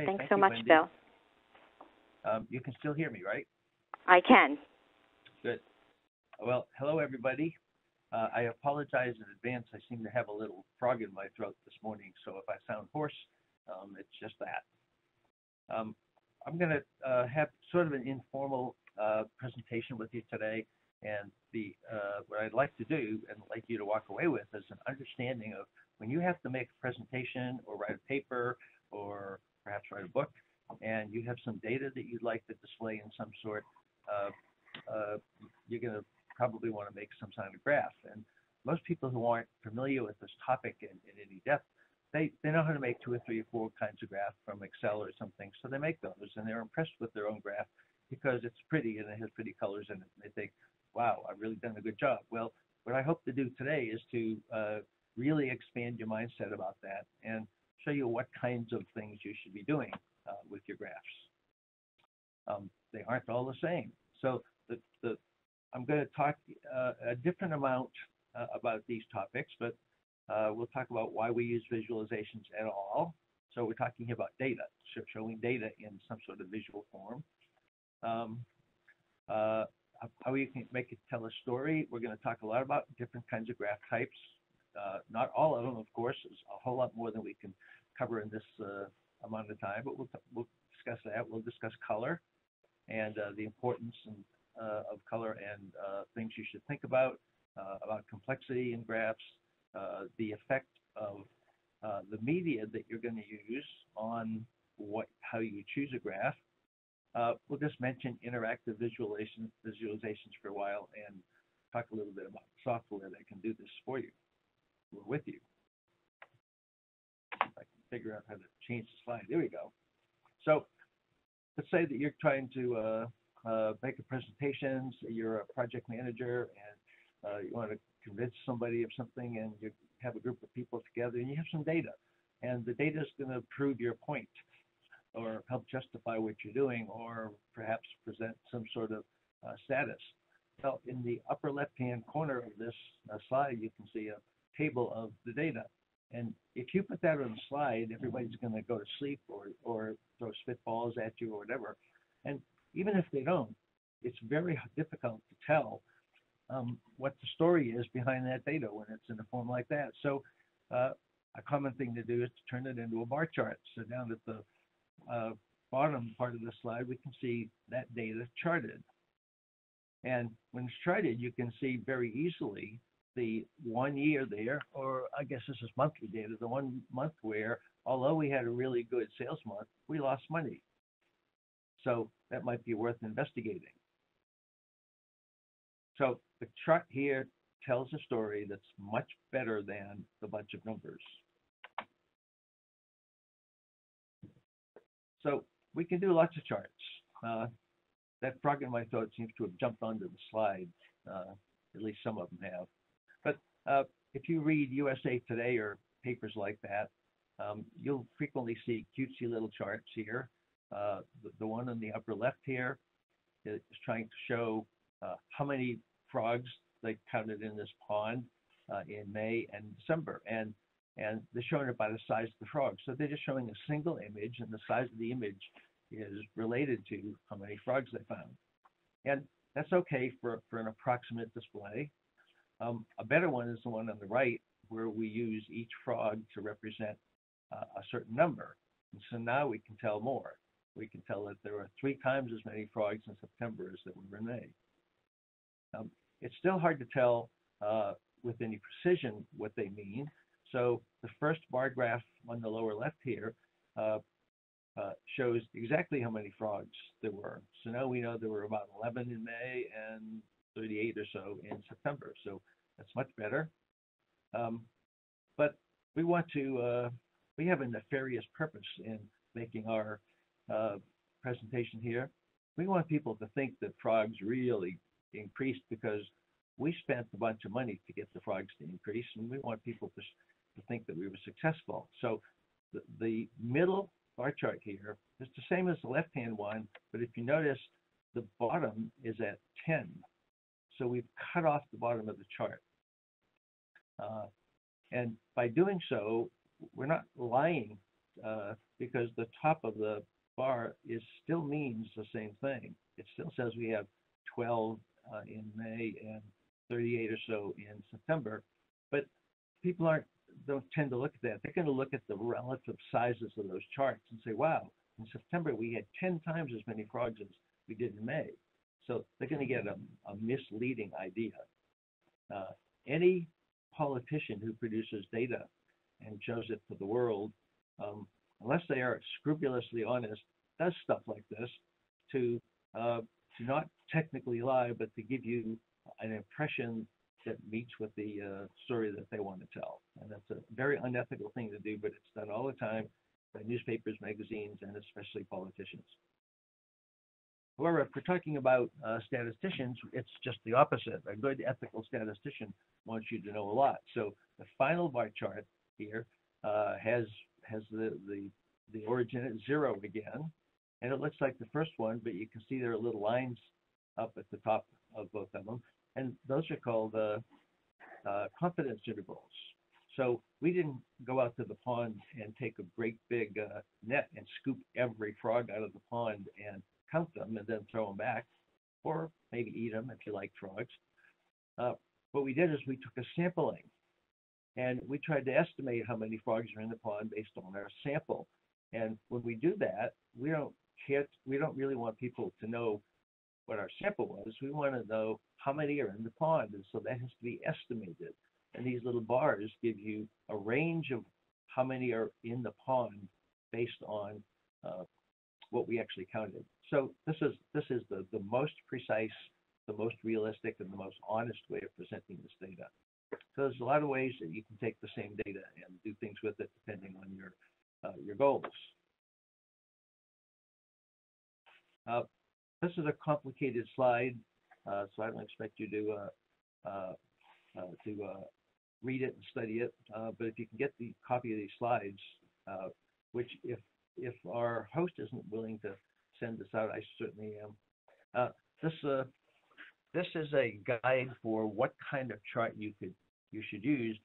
Okay. Thanks thank so you, much, Wendy. Bill. Um, you can still hear me, right? I can. Good. Well, hello, everybody. Uh, I apologize in advance. I seem to have a little frog in my throat this morning, so if I sound hoarse, um, it's just that. Um, I'm going to uh, have sort of an informal uh, presentation with you today, and the uh, what I'd like to do and like you to walk away with is an understanding of when you have to make a presentation or write a paper or perhaps write a book, and you have some data that you'd like to display in some sort. Uh, uh, you're going to probably want to make some kind of graph. And most people who aren't familiar with this topic in, in any depth, they, they know how to make two or three or four kinds of graph from Excel or something. So they make those and they're impressed with their own graph because it's pretty and it has pretty colors in it. And they think, wow, I've really done a good job. Well, what I hope to do today is to uh, really expand your mindset about that and show you what kinds of things you should be doing uh, with your graphs. Um, they aren't all the same. So the, the I'm going to talk uh, a different amount uh, about these topics, but uh, we'll talk about why we use visualizations at all. So we're talking about data, showing data in some sort of visual form. Um, uh, how you can make it tell a story. We're going to talk a lot about different kinds of graph types. Uh, not all of them, of course. There's a whole lot more than we can cover in this uh, amount of time, but we'll, we'll discuss that. We'll discuss color and uh, the importance and uh, of color and uh, things you should think about, uh, about complexity in graphs, uh, the effect of the media that you're going to use on what how you choose a graph. We'll just mention interactive visualization, visualizations for a while and talk a little bit about software that can do this for you or with you. Figure out how to change the slide. There we go. So let's say that you're trying to uh, uh, make a presentation, you're a project manager and uh, you want to convince somebody of something and you have a group of people together and you have some data and the data is going to prove your point or help justify what you're doing or perhaps present some sort of uh, status. Well, in the upper left-hand corner of this uh, slide, you can see a table of the data. And if you put that on the slide, everybody's going to go to sleep or, or throw spitballs at you or whatever. And even if they don't, it's very difficult to tell um, what the story is behind that data when it's in a form like that. So uh, a common thing to do is to turn it into a bar chart. So down at the uh, bottom part of the slide, we can see that data charted. And when it's charted, you can see very easily the one year there, or I guess this is monthly data, the one month where, although we had a really good sales month, we lost money. So that might be worth investigating. So the chart here tells a story that's much better than the bunch of numbers. So we can do lots of charts. Uh, that frog in my throat seems to have jumped onto the slide. Uh, at least some of them have. But uh, if you read USA Today or papers like that, um, you'll frequently see cutesy little charts here. Uh, the, the, one in the upper left here is trying to show uh, how many frogs they counted in this pond uh, in May and December. And, and they're showing it by the size of the frog. So they're just showing a single image, and the size of the image is related to how many frogs they found. And that's okay for, for an approximate display. Um, a better one is the one on the right, where we use each frog to represent uh, a certain number. And so now we can tell more. We can tell that there are three times as many frogs in September as there were in May. Um, it's still hard to tell uh, with any precision what they mean. So the first bar graph on the lower left here uh, uh, shows exactly how many frogs there were. So now we know there were about 11 in May and 38 or so in September. So that's much better. Um, but we want to, uh, we have a nefarious purpose in making our uh, presentation here. We want people to think that frogs really increased because we spent a bunch of money to get the frogs to increase, and we want people to, to think that we were successful. So the, the middle bar chart here is the same as the left-hand one, but if you notice, the bottom is at 10. So we've cut off the bottom of the chart. Uh, and by doing so, we're not lying uh, because the top of the bar is still means the same thing. It still says we have 12 uh, in May and 38 or so in September, but people aren't don't tend to look at that. They're going to look at the relative sizes of those charts and say, "Wow, in September we had 10 times as many frogs as we did in May." So they're going to get a, a misleading idea. Uh, any politician who produces data and shows it to the world, um, unless they are scrupulously honest, does stuff like this to uh, to not technically lie, but to give you an impression that meets with the uh, story that they want to tell. And that's a very unethical thing to do, but it's done all the time by newspapers, magazines, and especially politicians. However, if we're talking about uh, statisticians, it's just the opposite. A good ethical statistician wants you to know a lot. So the final bar chart here uh, has has the, the the origin at zero again, and it looks like the first one, but you can see there are little lines up at the top of both of them, and those are called uh, uh, confidence intervals. So we didn't go out to the pond and take a great big uh, net and scoop every frog out of the pond and count them and then throw them back, or maybe eat them if you like frogs. Uh, what we did is we took a sampling and we tried to estimate how many frogs are in the pond based on our sample. And when we do that, we don't care, we don't really want people to know what our sample was. We want to know how many are in the pond. And so that has to be estimated. And these little bars give you a range of how many are in the pond based on uh, what we actually counted. So this is this is the, the most precise, the most realistic, and the most honest way of presenting this data. So there's a lot of ways that you can take the same data and do things with it depending on your uh, your goals. Uh, this is a complicated slide, uh, so I don't expect you to uh, uh, uh, to read it and study it. but if you can get the copy of these slides, which if if our host isn't willing to send this out, I certainly am. this this is a guide for what kind of chart you could you should use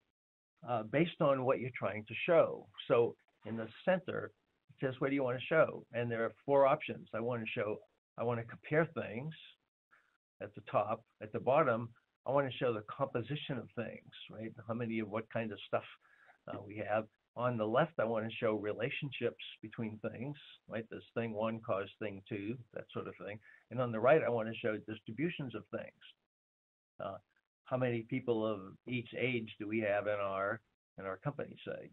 uh, based on what you're trying to show. So in the center, it says, what do you want to show? And there are four options. I want to show, I want to compare things at the top. At the bottom, I want to show the composition of things, right? How many of what kind of stuff uh, we have. On the left, I want to show relationships between things, right? Does thing one cause thing two, that sort of thing. And on the right, I want to show distributions of things. Uh, how many people of each age do we have in our in our company, say?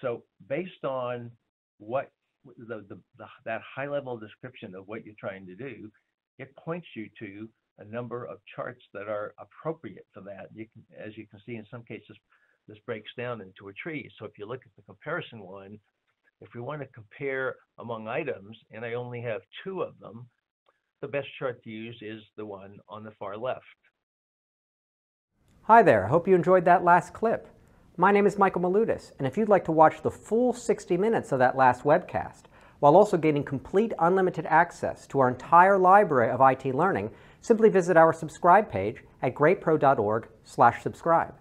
So based on what the, the, the that high level description of what you're trying to do, it points you to a number of charts that are appropriate for that. You can, as you can see, in some cases, this breaks down into a tree. So if you look at the comparison one, if we want to compare among items, and I only have two of them, the best chart to use is the one on the far left. Hi there, I hope you enjoyed that last clip. My name is Michael Milutis, and if you'd like to watch the full 60 minutes of that last webcast, while also gaining complete unlimited access to our entire library of IT learning, simply visit our subscribe page at greatpro.org slash subscribe.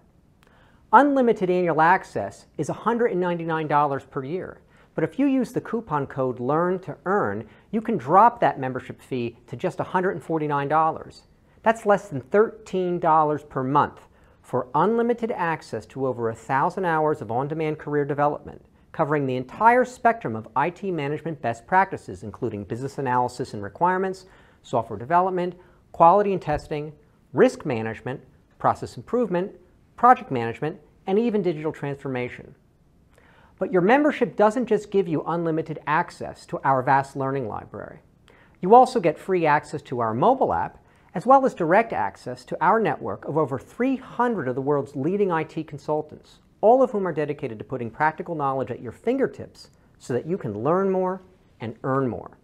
Unlimited annual access is $199 per year, but if you use the coupon code LEARN to earn, you can drop that membership fee to just $149. That's less than $13 per month for unlimited access to over a thousand hours of on-demand career development, covering the entire spectrum of IT management best practices, including business analysis and requirements, software development, quality and testing, risk management, process improvement, project management, and even digital transformation. But your membership doesn't just give you unlimited access to our vast learning library. You also get free access to our mobile app as well as direct access to our network of over 300 of the world's leading IT consultants, all of whom are dedicated to putting practical knowledge at your fingertips so that you can learn more and earn more.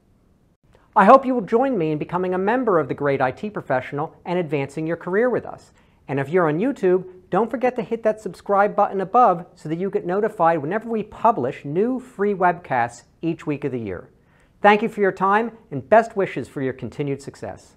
I hope you will join me in becoming a member of the Great IT Professional and advancing your career with us. And if you're on YouTube, don't forget to hit that subscribe button above so that you get notified whenever we publish new free webcasts each week of the year. Thank you for your time and best wishes for your continued success.